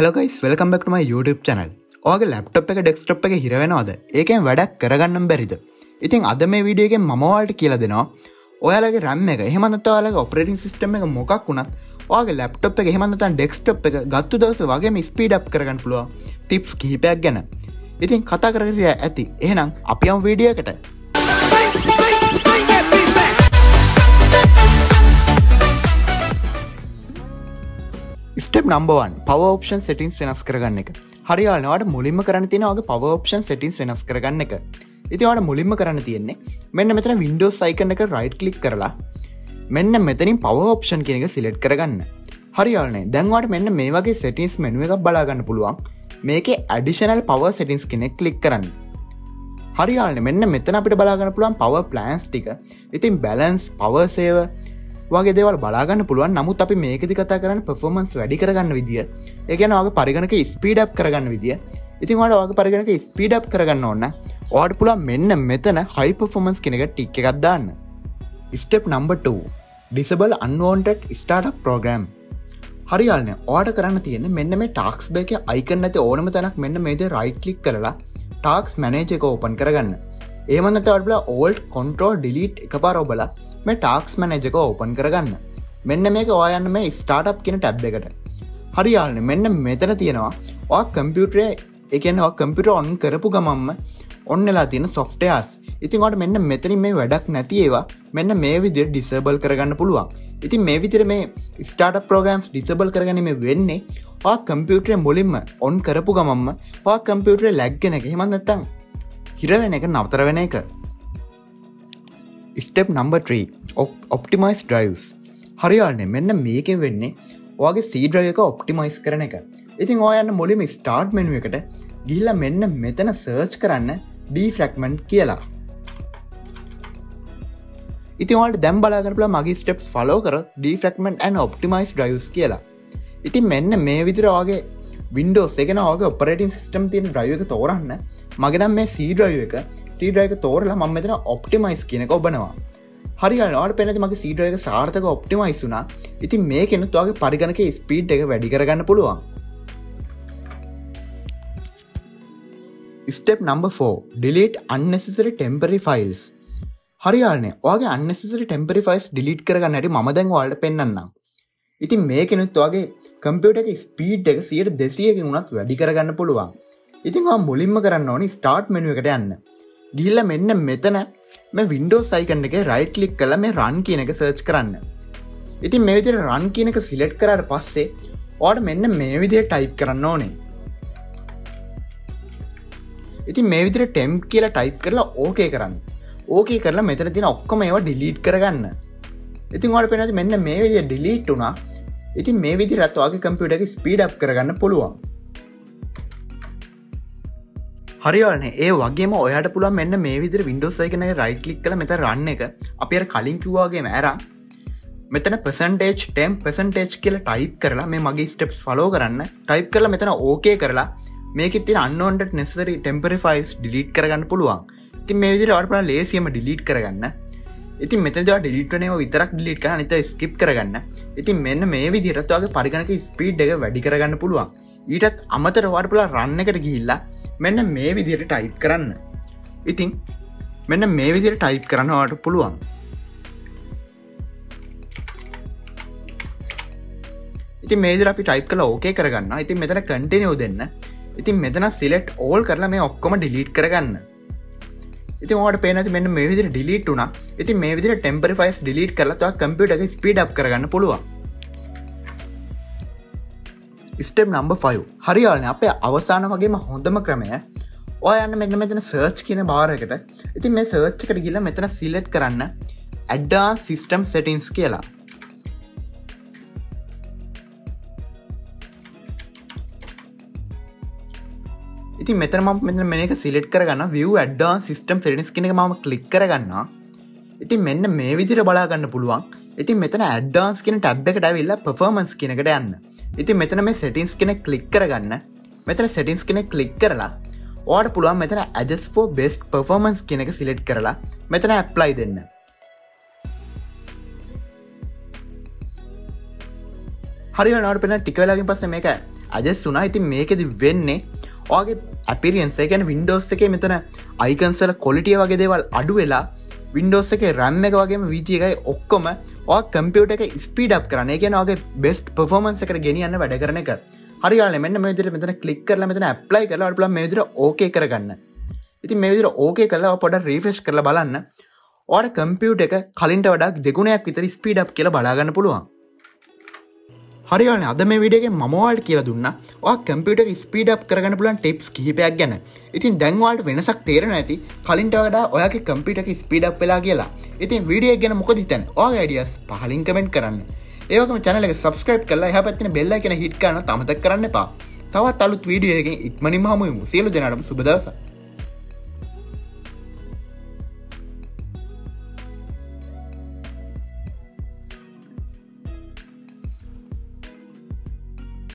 හලකයිස් වෙල්කම්බෙක්ටම YouTube channel ඕගේ laptop එක ඩෙක්ස්ටප් එක හිරවෙනවාද ඒකෙන් වැඩක් කරගන්නම් බැරිද? ඉතින් අද මේ විඩියගෙන් මමවාල්ට කියල දෙනවා. ඔයාලගේ රැම් එක එහමනතවාලගේ ඔපරටින් සිස්ටම එක මොකක් වුණත් ඕගේ ලැප්ටප් එක හෙමනතන් ඩෙක්ස්ටප් එක ගත්තු දවස වගේ ස්පීඩ් කරගන්න පුළුව ටිප්ස් කිහිපයක් ගැන. ඉතින් කතා කරරිය ඇති. එහෙනම් අපියම් වීඩියකට number one power option settings වෙනස් කරගන්න එක. හරියාලනවාට මුලින්ම කරන්න තියෙනවාගේ පව ඔප්ෂන් සෙටින්ස් වෙනස් කරගන්න එක. ඉතිවාට මුලින්ම කරන්න තියෙන්නේ මෙන්න මෙතන වින්ඩෝස් සයිකන එක රයිට් කලික් කරලා මෙන්න මෙතනින් පව ඔප්ෂන් කෙනෙක සිලෙට් කරගන්න. හරියාලනේ දැන්වාට මෙන්න මේ වගේ සෙටින්ස් මෙනුව එකක් බලාගන්න පුළුවන්. මේක ඇඩිෂනල් පව සෙටින්ස් කෙනෙක් කලික් කරන්න. හරියාලන මෙන්න මෙතන අපිට බලාගන්න පුළුවන් පව ප්ලන්ස් ටික. ඉතින් බැලන්ස් පවසේව වගේ දෙවල් බලාගන්න පුළුවන්. නමුත් අපි මේකදි කතා කරන්න පෆෝමන්ස් වැඩි කරගන්න විදිිය. ඒගැන වගේ පරිගණක ස්පීඩප් කරගන්න විදිිය. ඉතින් වට වගේ පරිගණක ස්පීඩප් කරගන්න ඕන්න ඕඩ පුලා මෙන්න මෙතන හයිපෆෝමන්ස් කෙනෙක ටික් එකක් දාන්න. Step නම්බ2 disable unwanted start program හරියාලන ඕඩ කරන්න තියෙන මෙන්න මේ ටක්ස් බේක අයිකන්න ඇති ඕනම තැනක් මෙන්න මේද රයිට්ලික් කරලා ටක්ස් මැනේජ එක ඕපන් කරගන්න. ඒමන්නත වඩලා ඕල්ඩ් කොන්ට්‍රෝල් ඩිලිට් එක පාර ඔබලා මේ ටාක්ස් මැනජක ඕපන් කරගන්න. මෙන්න මේක ඔයන්න මේ ස්ටාටප් කියෙන ටැබ් එකට. හරියාලන මෙන්න මෙතන තියෙනවා. වා කම්පියුටරේ එකනවා කම්පිට ඔන් කරපු ගමම්ම ඔන්නලා තියෙන සොෆ්ටයාස් ඉතින්ට මෙන්න මෙතනින් මේ වැඩක් නැති ඒවා මෙන්න මේ විදිර ඩිසබල් කරගන්න පුළුවන්. ඉතින් මේ විතර මේ ස්ටාට ප්‍රෝගම්ස් ඩිසබල් කරගනීම වෙන්නේ පා කම්පියුටරේ මුලින්ම ඔන් කරපු ගමම්ම පා කම්පියුටරේ ලැග්ගෙන එක. හෙමන්නත්තං හිරවෙන එක නවතර වෙන එක. ස්ටප් නම්බ 3 ඔප්ටිමයිස් ඩ්‍රයිස් හරියාලන මෙන්න මේකෙන් වෙන්නේ ඔගේ සීඩ්‍රය එක ඔප්ටිමයිස් කරන එක. ඉතින් ඔයන්න මුලිම ස්ටාර්ට් මෙනුව එකට ගිල්ල මෙන්න මෙතන සර්ච් කරන්න ඩීෆ්‍රක්මන්් කියලා. ඉතිවලට දැම් බලාගරපල මගේ ස්ටප් ෆලෝ කර ඩීෆ්‍රක්මන් ඇන් ඔප්ටිමයිස් ඩ්‍රයිස් කියලා. ඉතින් මෙන්න මේ විදිරවාගේ වින්ඩෝස් එකන ඕගේ ඔපරටින් සිස්ටම් තියන ්‍රය එක තෝරන්න. මගෙනම් මේ සීඩ්‍රය එක සීඩ්‍රයක තෝරලා මම මෙතන ඔප්ටිමයිස් කියනක ඔබනවා. හරිට පෙනති මගේ සීඩ්‍රයක සාර්ථක ඔප්ටිමයිස් වුනා ඉතින් මේ කෙනත් වගේ පරිගණක ස්පීඩ් එක වැඩි කරගන්න පුළුවන්. Step number 4 delete unnecessary temporary files හරියාලනේ. ඔගේ අන්නසරි ටෙම්පරි ෆයිස් ඩිලිට් කරගන්නට ම දැන් වලට පෙන්න්නම් ඉතින් මේකෙනුත් වගේ කම්පියට එක ස්පීඩ් එක සියට දෙසියකින් වුණත් වැඩි කරගන්න පුළුවන්. ඉතින් මුලින්ම කරන්න ඕනි ස්ටාර්ට් මෙනුව එකට යන්න. ගිල්ල මෙන්න මෙතන මේ වින්ඩෝ සයිකන්න එක රයිට් ලික් කල මේ රන් කියන එක සර්ච් කරන්න. ඉතින් මේ විදිර රන් කියන එක සිලෙට් කරට පස්සේ ඕට මෙන්න මේ විදිර ටයිප් කරන්න ඕනේ. ඉතින් මේ විදිර ටෙම්් කියලා ටයිප් කරලා ඕකේ කරන්න. ඕකේ කරලා මෙතර තින ඔක්කොම ඒවා ඩිලීට් කරගන්න. ඉතින් වට පෙනති මෙන්න මේ විදිය ඩිලීට් වුනා ඉතින් මේ විදි රත්වාගේ කම්පියුට එක ස්පීඩ් කරගන්න පුළුවන්. හරිවලන. ඒ වගේ ඔයට පුළ මෙන්න මේ විදිර විඩෝසයිකන රයිට් ලික් කල මෙත රන්න එක. අප කලින් කිව්වාගේ මෑරම් මෙතන පසන්ටේජ් ටම් පසන්ටේජ් කියල ටයිප් කරලා මේ මගේ ස්ටප්ස් ෆලෝ කරන්න. ටයිප් කරලා මෙතන ඕකේ කරලා මේක ති අන්නෝන්ට නෙසරි ටෙම්පරි ෆයිල්ස් ඩිලිට් කරගන්න පුළුවන්. තින් මේ විදිර අටපලා ලේසියම ඩිලිට් කරගන්න. ඉතින් මෙතද ඩිලිටනව විතරක් ඩිලිට කන නිත ස්කිප් කරගන්න. ඉතින් මෙන්න මේ විදිරත්වගේ පරිගණක ස්පීඩ් එක වැඩි කරගන්න පුළුවන්. ඊටත් අමතර වඩපුලා රන්න එකට ගිහිල්ලා මෙන්න මේ විදියට ටයිප් කරන්න. ඉතින් මෙන්න මේ විදිර ටයිප් කරන්නවාට පුළුවන්. ඉති මේදර අපි ටයිප් කල ඕකේ කරගන්න ඉතින් මෙතන කටනයෝ දෙන්න. ඉතින් මෙතන සිලෙට් ඕල් කරලා මේ ඔක්කොම ඩිලිට් කරගන්න. ඉති ට පේනති මෙන්න මේ විදිර ඩිලිට වුන ඉති මේ විදිර ටෙම්පරි ෆයිස් ඩිලිට කරලා කම්පියට එක ස්පීඩ් අප් කරගන්න පුළුවන්. ස්ටප් නම්බ 5 හරියාලන අපේ අවසාන වගේම හොඳම ක්‍රමය. ඔයන්න මෙන්න මෙතන සර්ච් කියන භාරකට ඉතින් මේ සර්ච්කට ගිල මෙතන සිලෙට් කරන්න ඇඩ්ඩා සිිස්ටම් සෙටින්ස් කියලා. ඉති මෙතන ම මෙ මේක සිලෙට් කරගන්න විය් ඇඩ්ඩා සිිටම් සෙටස් කෙන ම කලික් කරගන්න ඉති මෙන්න මේ විදිර බලාගන්න පුළුවන්. ඉති මෙතන ඇඩ්ඩාන්ස් කෙන ටැබ් එකට ඇවිල්ල පෆර්මන්ස් කෙනකට යන්න. ඉති මෙතන මේ සෙටින්ස් කෙනෙ කලික් කරගන්න. මෙතන සෙටින්ස් කෙනෙ කලික් කරලා ඕට පුළුවන් මෙතන ඇජස් ෝ බෙස් පෆර්මන්ස් කෙනෙක සිලෙට් කරලා මෙතන ඇප්ලයි දෙන්න. හරි නට පෙන ටිකවෙලාගින් පස්ස මේක අජස් වුනා ඉතින් මේකෙද වෙන්නේ ඕගේ අපිරියන්සේ ගැන වින්ඩෝස් එක මෙතන අයිකන්සල කොලිටිය වගේ දේවල් අඩු වෙලා වින්ඩෝස් එක රැම් එක වගේම විජ එකයි ඔක්කොම ඕ කම්පියට එක ස්පීඩ් කරන කියනගේ බෙස්ට පෆෝමන්ස එකට ගෙනියන්න වැඩ කරන එක. හරියාල මෙන්න මේදිර මෙතන කලික් කරල මෙතන ඇප්ලයි කරලා ල මේදිර ඕකේ කරගන්න. ඉති මේදිර ඕකේ කලා පොඩ රීෆෙස්් කරල බලන්න. ඕට කම්පියුට එක කලින්ට වඩක් දෙගුණයක් විතර ස්පීඩ් කියලා බලාගන්න පුළුවන්. හරිවන අද මේ විඩගේ මමවාල්ට කියලා දුන්න. කම්පියට ස්පීඩ් කරගන්න පුලන් ටෙප්ස් කිහිපයක් ගැන. ඉතින් දැන්වාල්ට වෙනසක් තේරන ඇති කලින්ට වඩා ඔයාගේ කම්පිට ස්පීඩක් වෙලා කියලා. ඉතින් විඩිය ගැන මොකද තැන් ඕ ඩියස් පහලින් කමෙන්ට් කරන්න. ඒකම චනලක සබස්ක්‍රයිප් කරලා හ පැත්තින බෙල්ල කියෙන හිට් කන තමතක් කරන්න පා තවත් අලුත් වීඩියෝයකින් ඉක්මනින් හමුයමු සියලු දෙනටම සුබදසක්